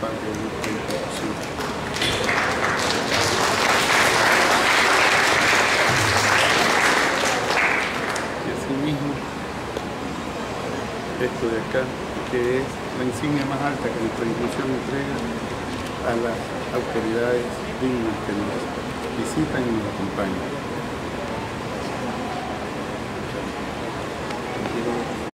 Padre y Hijo y Espíritu Y asimismo, esto de acá, que es la insignia más alta que nuestra institución entrega a las autoridades dignas que nos visitan y nos acompañan.